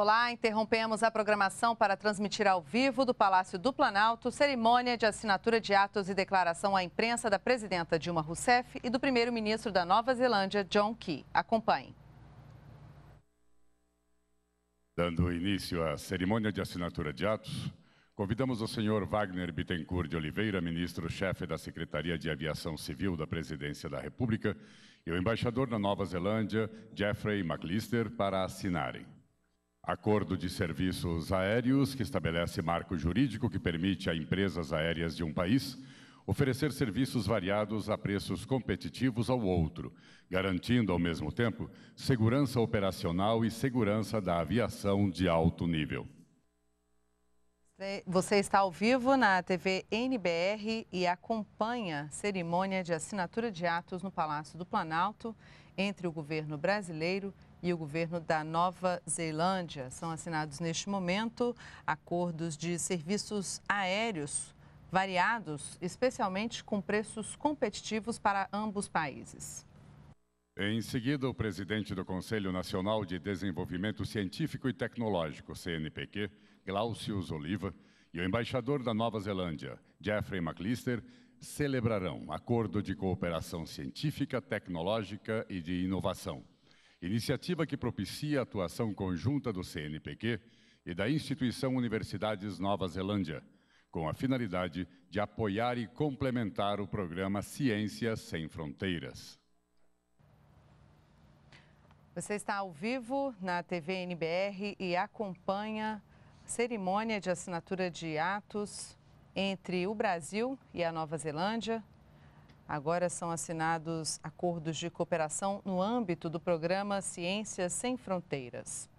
Olá, interrompemos a programação para transmitir ao vivo do Palácio do Planalto cerimônia de assinatura de atos e declaração à imprensa da presidenta Dilma Rousseff e do primeiro-ministro da Nova Zelândia, John Key. Acompanhe. Dando início à cerimônia de assinatura de atos, convidamos o senhor Wagner Bittencourt de Oliveira, ministro-chefe da Secretaria de Aviação Civil da Presidência da República, e o embaixador da Nova Zelândia, Jeffrey McLister, para assinarem. Acordo de serviços aéreos que estabelece marco jurídico que permite a empresas aéreas de um país oferecer serviços variados a preços competitivos ao outro, garantindo ao mesmo tempo segurança operacional e segurança da aviação de alto nível. Você está ao vivo na TV NBR e acompanha a cerimônia de assinatura de atos no Palácio do Planalto entre o governo brasileiro e o governo da Nova Zelândia. São assinados neste momento acordos de serviços aéreos variados, especialmente com preços competitivos para ambos países. Em seguida, o presidente do Conselho Nacional de Desenvolvimento Científico e Tecnológico, CNPq, Glaucius Oliva, e o embaixador da Nova Zelândia, Jeffrey McLister, celebrarão acordo de cooperação científica, tecnológica e de inovação iniciativa que propicia a atuação conjunta do CNPq e da instituição Universidades Nova Zelândia, com a finalidade de apoiar e complementar o programa Ciências Sem Fronteiras. Você está ao vivo na TV NBR e acompanha a cerimônia de assinatura de atos entre o Brasil e a Nova Zelândia, Agora são assinados acordos de cooperação no âmbito do programa Ciências Sem Fronteiras.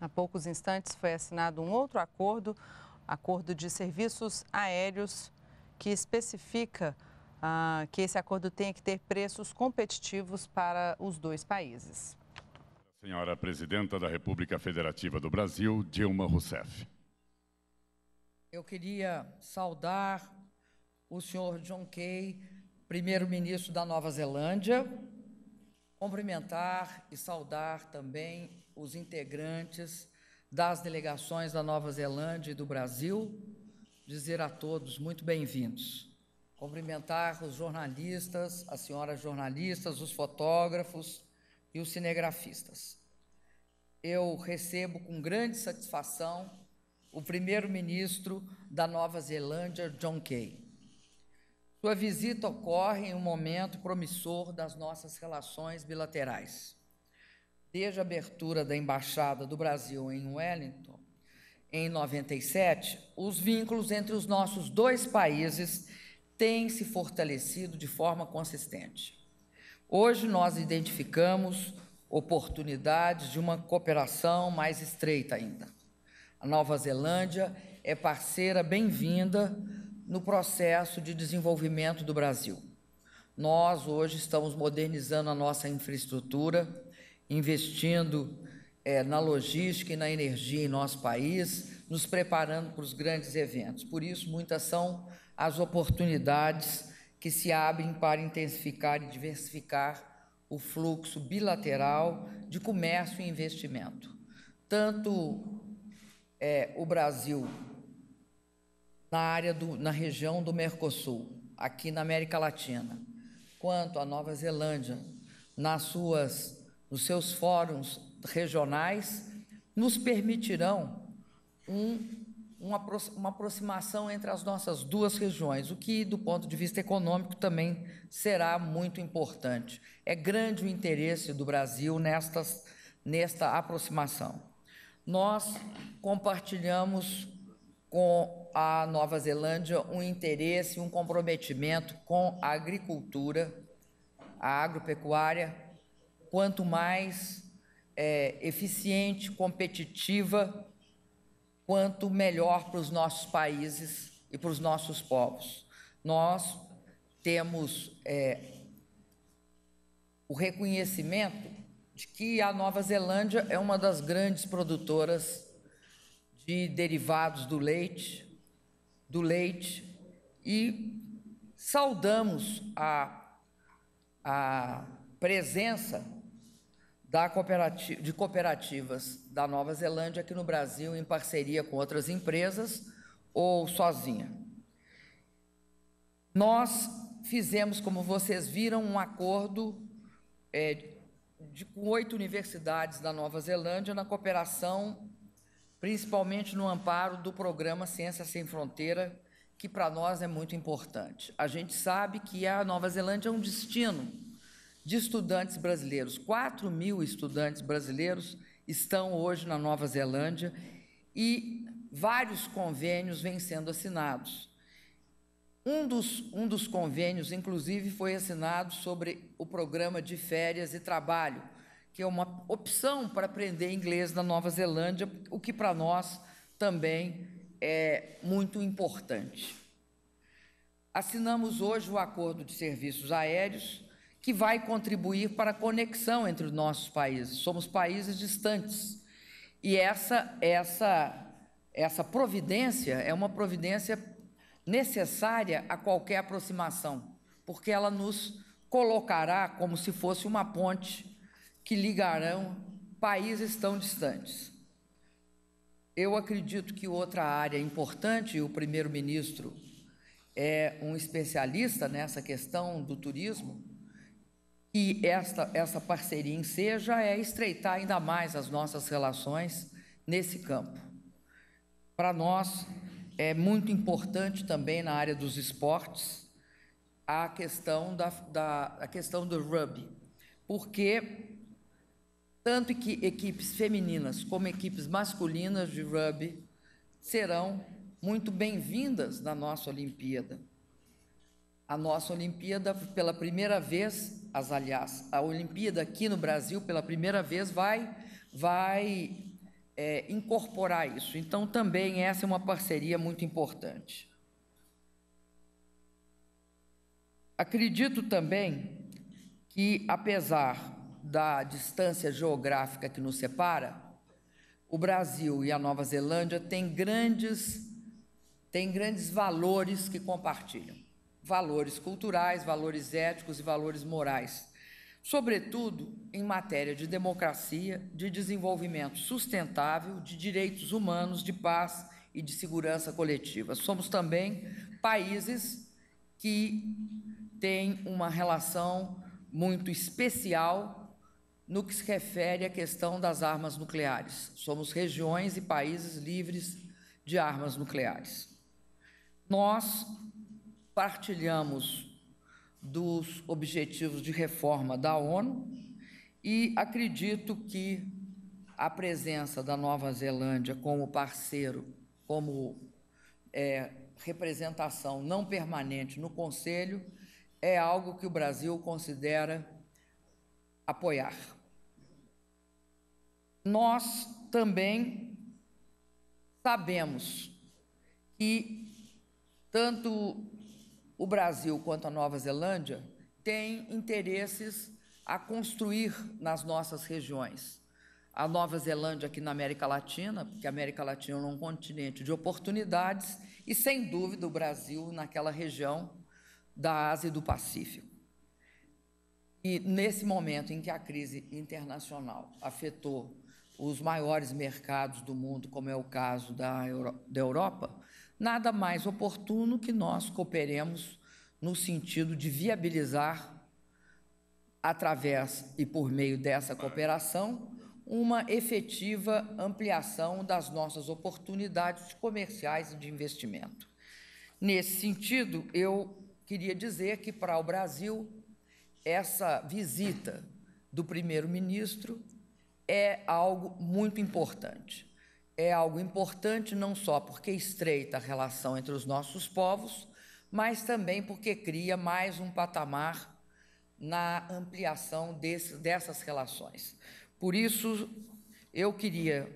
Há poucos instantes foi assinado um outro acordo, acordo de serviços aéreos, que especifica ah, que esse acordo tem que ter preços competitivos para os dois países. Senhora Presidenta da República Federativa do Brasil, Dilma Rousseff. Eu queria saudar o senhor John Kay, primeiro-ministro da Nova Zelândia, cumprimentar e saudar também os integrantes das delegações da Nova Zelândia e do Brasil, dizer a todos muito bem-vindos. Cumprimentar os jornalistas, as senhoras jornalistas, os fotógrafos e os cinegrafistas. Eu recebo com grande satisfação o primeiro-ministro da Nova Zelândia, John Key. Sua visita ocorre em um momento promissor das nossas relações bilaterais. Desde a abertura da Embaixada do Brasil em Wellington, em 97, os vínculos entre os nossos dois países têm se fortalecido de forma consistente. Hoje nós identificamos oportunidades de uma cooperação mais estreita ainda. A Nova Zelândia é parceira bem-vinda no processo de desenvolvimento do Brasil. Nós, hoje, estamos modernizando a nossa infraestrutura, investindo é, na logística e na energia em nosso país, nos preparando para os grandes eventos. Por isso, muitas são as oportunidades que se abrem para intensificar e diversificar o fluxo bilateral de comércio e investimento, tanto é, o Brasil na área do, na região do Mercosul, aqui na América Latina, quanto a Nova Zelândia nas suas nos seus fóruns regionais nos permitirão um, uma, aproximação entre as nossas duas regiões, o que, do ponto de vista econômico, também será muito importante. É grande o interesse do Brasil nestas, nesta aproximação. Nós compartilhamos com a Nova Zelândia um interesse, um comprometimento com a agricultura, a agropecuária, quanto mais é, eficiente, competitiva, quanto melhor para os nossos países e para os nossos povos. Nós temos é, o reconhecimento de que a Nova Zelândia é uma das grandes produtoras de derivados do leite, do leite e saudamos a, a presença cooperativa, de cooperativas da Nova Zelândia aqui no Brasil, em parceria com outras empresas ou sozinha. Nós fizemos, como vocês viram, um acordo é, de, com oito universidades da Nova Zelândia na cooperação, principalmente no amparo do programa Ciência Sem Fronteira, que para nós é muito importante. A gente sabe que a Nova Zelândia é um destino de estudantes brasileiros. 4 mil estudantes brasileiros estão hoje na Nova Zelândia e vários convênios vêm sendo assinados. Um dos, um dos convênios, inclusive, foi assinado sobre o programa de férias e trabalho, que é uma opção para aprender inglês na Nova Zelândia, o que para nós também é muito importante. Assinamos hoje o acordo de serviços aéreos, que vai contribuir para a conexão entre os nossos países. Somos países distantes. E essa, essa, essa providência é uma providência necessária a qualquer aproximação, porque ela nos colocará como se fosse uma ponte que ligarão países tão distantes. Eu acredito que outra área importante, e o primeiro-ministro é um especialista nessa questão do turismo, e esta, essa parceria em seja é estreitar ainda mais as nossas relações nesse campo. Para nós, é muito importante também na área dos esportes a questão, da, da, a questão do rugby, porque tanto que equipes femininas como equipes masculinas de rugby serão muito bem-vindas na nossa Olimpíada. A nossa Olimpíada, pela primeira vez, as, aliás, a Olimpíada aqui no Brasil, pela primeira vez, vai, vai é, incorporar isso. Então, também essa é uma parceria muito importante. Acredito também que, apesar da distância geográfica que nos separa, o Brasil e a Nova Zelândia têm grandes, têm grandes valores que compartilham valores culturais, valores éticos e valores morais, sobretudo em matéria de democracia, de desenvolvimento sustentável, de direitos humanos, de paz e de segurança coletiva. Somos também países que têm uma relação muito especial no que se refere à questão das armas nucleares. Somos regiões e países livres de armas nucleares. Nós partilhamos dos objetivos de reforma da ONU e acredito que a presença da Nova Zelândia como parceiro, como é, representação não permanente no Conselho, é algo que o Brasil considera apoiar. Nós também sabemos que tanto o Brasil quanto a Nova Zelândia têm interesses a construir nas nossas regiões. A Nova Zelândia aqui na América Latina, porque a América Latina é um continente de oportunidades, e sem dúvida o Brasil naquela região da Ásia e do Pacífico. E nesse momento em que a crise internacional afetou os maiores mercados do mundo, como é o caso da, da Europa, nada mais oportuno que nós cooperemos no sentido de viabilizar, através e por meio dessa cooperação, uma efetiva ampliação das nossas oportunidades comerciais e de investimento. Nesse sentido, eu queria dizer que para o Brasil, essa visita do primeiro-ministro é algo muito importante é algo importante não só porque estreita a relação entre os nossos povos, mas também porque cria mais um patamar na ampliação desse, dessas relações. Por isso, eu queria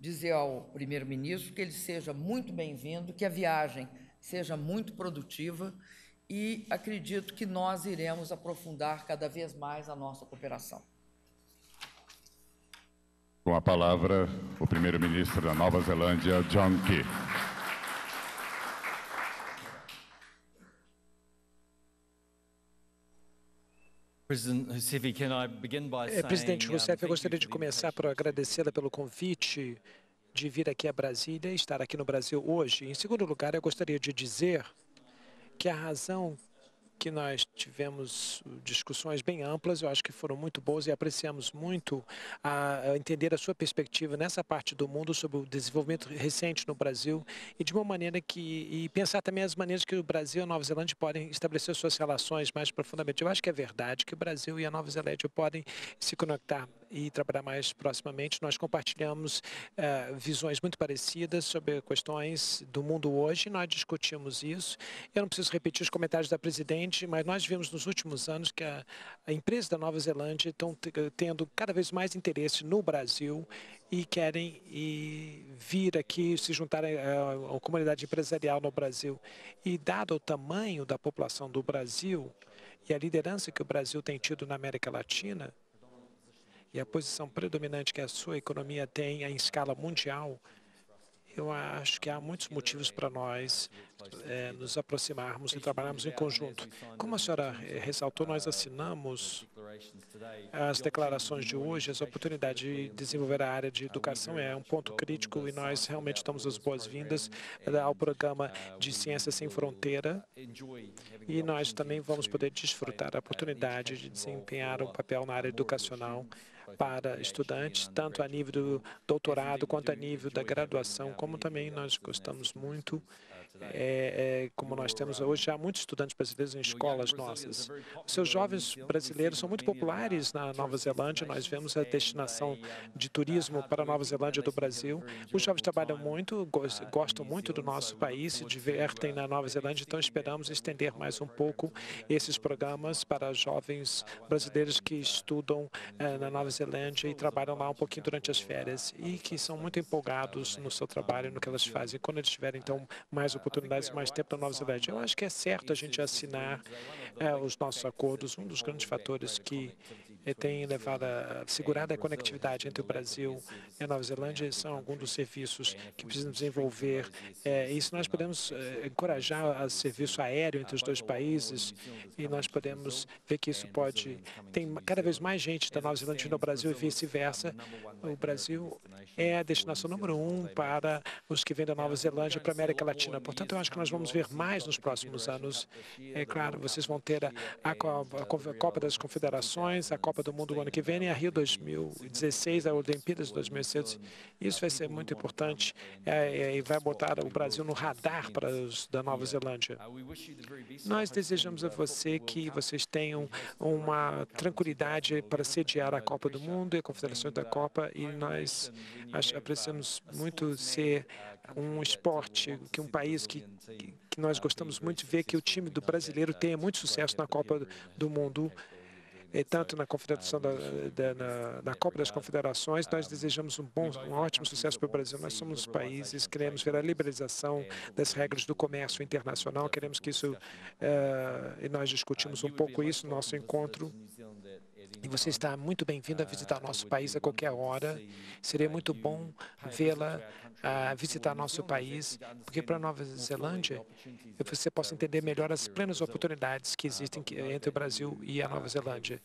dizer ao primeiro-ministro que ele seja muito bem-vindo, que a viagem seja muito produtiva e acredito que nós iremos aprofundar cada vez mais a nossa cooperação. Com a palavra, o primeiro-ministro da Nova Zelândia, John Key. É, presidente Rousseff, eu gostaria de começar por agradecê-la pelo convite de vir aqui a Brasília e estar aqui no Brasil hoje. Em segundo lugar, eu gostaria de dizer que a razão que nós tivemos discussões bem amplas, eu acho que foram muito boas e apreciamos muito a, a entender a sua perspectiva nessa parte do mundo sobre o desenvolvimento recente no Brasil e de uma maneira que e pensar também as maneiras que o Brasil e a Nova Zelândia podem estabelecer suas relações mais profundamente. Eu acho que é verdade que o Brasil e a Nova Zelândia podem se conectar e trabalhar mais proximamente. Nós compartilhamos uh, visões muito parecidas sobre questões do mundo hoje. Nós discutimos isso. Eu não preciso repetir os comentários da presidente, mas nós vimos nos últimos anos que a, a empresa da Nova Zelândia estão tendo cada vez mais interesse no Brasil e querem e vir aqui se juntar à, à comunidade empresarial no Brasil. E dado o tamanho da população do Brasil e a liderança que o Brasil tem tido na América Latina, e a posição predominante que a sua economia tem em escala mundial, eu acho que há muitos motivos para nós é, nos aproximarmos e trabalharmos em conjunto. Como a senhora eh, ressaltou, nós assinamos as declarações de hoje, as oportunidades de desenvolver a área de educação é um ponto crítico e nós realmente damos as boas-vindas ao programa de Ciência Sem Fronteira e nós também vamos poder desfrutar a oportunidade de desempenhar um papel na área educacional para estudantes, tanto a nível do doutorado quanto a nível da graduação, como também nós gostamos muito é, é, como nós temos hoje, há muitos estudantes brasileiros em escolas nossas. Os seus jovens brasileiros são muito populares na Nova Zelândia. Nós vemos a destinação de turismo para a Nova Zelândia do Brasil. Os jovens trabalham muito, gostam muito do nosso país, se divertem na Nova Zelândia. Então, esperamos estender mais um pouco esses programas para jovens brasileiros que estudam é, na Nova Zelândia e trabalham lá um pouquinho durante as férias e que são muito empolgados no seu trabalho, no que elas fazem. Quando eles tiverem, então, mais oportunidades mais tempo na Nova Zelândia. Eu acho que é certo a gente assinar é, os nossos acordos. Um dos grandes fatores que eh, tem levado a a conectividade entre o Brasil e a Nova Zelândia são alguns dos serviços que precisam desenvolver. É, e se nós podemos é, encorajar o serviço aéreo entre os dois países e nós podemos ver que isso pode... Tem cada vez mais gente da Nova Zelândia no Brasil e vice-versa. O Brasil é a destinação número um para os que vêm da Nova Zelândia para a América Latina. Portanto, eu acho que nós vamos ver mais nos próximos anos. É claro, vocês vão ter a, a, a Copa das Confederações, a Copa do Mundo no ano que vem, a Rio 2016, a Olimpíadas de 2016. Isso vai ser muito importante é, e vai botar o Brasil no radar para os da Nova Zelândia. Nós desejamos a você que vocês tenham uma tranquilidade para sediar a Copa do Mundo e a Confederação da Copa e nós apreciamos muito ser um esporte, que um país que, que nós gostamos muito de ver que o time do brasileiro tenha muito sucesso na Copa do Mundo e tanto na Confederação da, da na, na, Copa das Confederações, nós desejamos um bom, um ótimo sucesso para o Brasil. Nós somos países, queremos ver a liberalização das regras do comércio internacional, queremos que isso, uh, e nós discutimos um pouco isso no nosso encontro, e você está muito bem-vindo a visitar nosso país a qualquer hora. Seria muito bom vê-la a visitar nosso país, porque para Nova Zelândia você possa entender melhor as plenas oportunidades que existem entre o Brasil e a Nova Zelândia.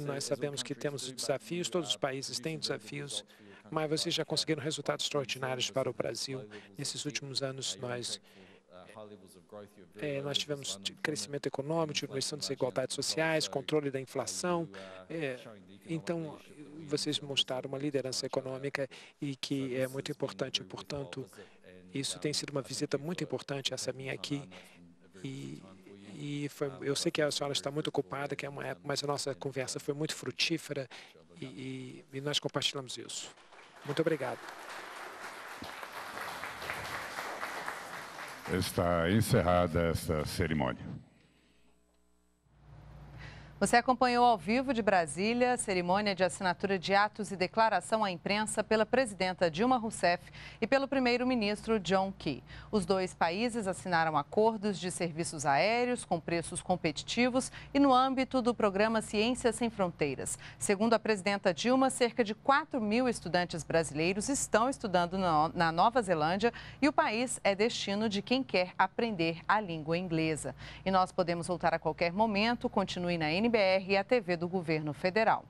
Nós sabemos que temos desafios, todos os países têm desafios, mas vocês já conseguiram resultados extraordinários para o Brasil. Nesses últimos anos, nós é, nós tivemos crescimento econômico, diminuição das desigualdades sociais, controle da inflação. É, então, vocês mostraram uma liderança econômica e que é muito importante. Portanto, isso tem sido uma visita muito importante, essa minha aqui. E, e foi, eu sei que a senhora está muito ocupada, que é uma época, mas a nossa conversa foi muito frutífera e, e, e nós compartilhamos isso. Muito obrigado. Está encerrada esta cerimônia. Você acompanhou ao vivo de Brasília a cerimônia de assinatura de atos e declaração à imprensa pela presidenta Dilma Rousseff e pelo primeiro-ministro John Key. Os dois países assinaram acordos de serviços aéreos com preços competitivos e no âmbito do programa Ciências Sem Fronteiras. Segundo a presidenta Dilma, cerca de 4 mil estudantes brasileiros estão estudando na Nova Zelândia e o país é destino de quem quer aprender a língua inglesa. E nós podemos voltar a qualquer momento. Continue na NBR e a TV do Governo Federal.